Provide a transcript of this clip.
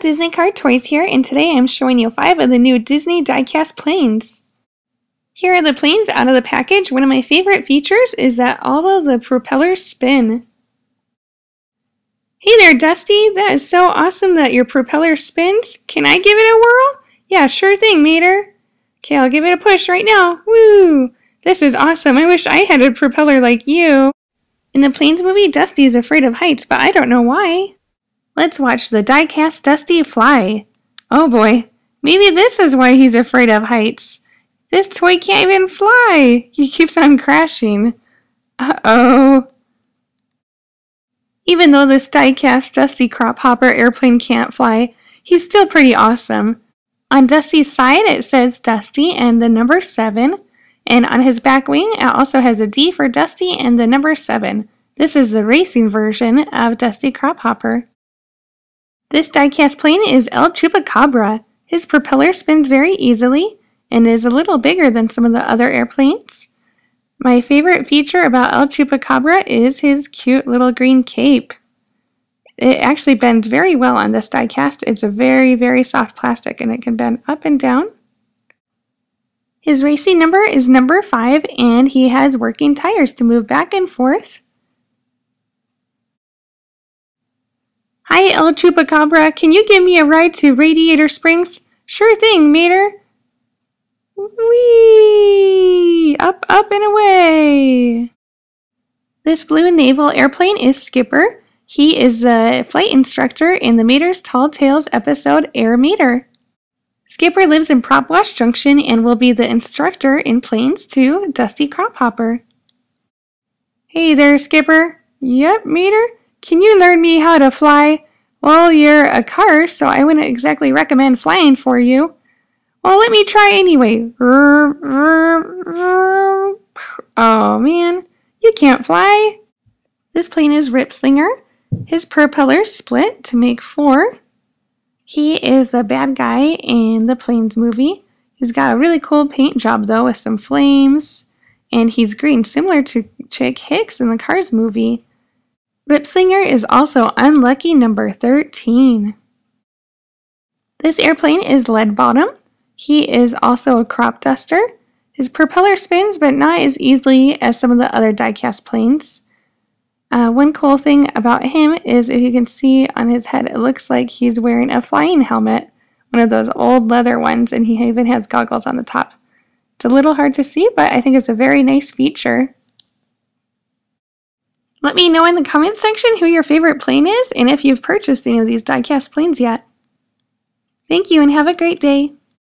Disney Car Toys here, and today I'm showing you 5 of the new Disney diecast planes. Here are the planes out of the package. One of my favorite features is that all of the propellers spin. Hey there, Dusty! That is so awesome that your propeller spins. Can I give it a whirl? Yeah, sure thing, Mater. Okay, I'll give it a push right now. Woo! This is awesome. I wish I had a propeller like you. In the Planes movie, Dusty is afraid of heights, but I don't know why. Let's watch the diecast Dusty fly. Oh boy, maybe this is why he's afraid of heights. This toy can't even fly. He keeps on crashing. Uh-oh. Even though this diecast Dusty Crophopper airplane can't fly, he's still pretty awesome. On Dusty's side, it says Dusty and the number 7. And on his back wing, it also has a D for Dusty and the number 7. This is the racing version of Dusty Crophopper. This diecast plane is El Chupacabra. His propeller spins very easily and is a little bigger than some of the other airplanes. My favorite feature about El Chupacabra is his cute little green cape. It actually bends very well on this diecast. It's a very, very soft plastic and it can bend up and down. His racing number is number 5 and he has working tires to move back and forth. Hi, El Chupacabra. Can you give me a ride to Radiator Springs? Sure thing, Mater. Whee! Up, up, and away! This blue naval airplane is Skipper. He is the flight instructor in the Mater's Tall Tales episode Air Mater. Skipper lives in Prop Wash Junction and will be the instructor in Planes 2 Dusty Crophopper. Hey there, Skipper. Yep, Mater. Can you learn me how to fly? Well, you're a car, so I wouldn't exactly recommend flying for you. Well, let me try anyway. Oh man, you can't fly. This plane is Ripslinger. His propellers split to make four. He is the bad guy in the Planes movie. He's got a really cool paint job though with some flames. And he's green, similar to Chick Hicks in the Cars movie. Ripslinger is also unlucky number 13. This airplane is Leadbottom. He is also a crop duster. His propeller spins, but not as easily as some of the other diecast planes. Uh, one cool thing about him is if you can see on his head, it looks like he's wearing a flying helmet, one of those old leather ones, and he even has goggles on the top. It's a little hard to see, but I think it's a very nice feature. Let me know in the comments section who your favorite plane is and if you've purchased any of these diecast planes yet. Thank you and have a great day.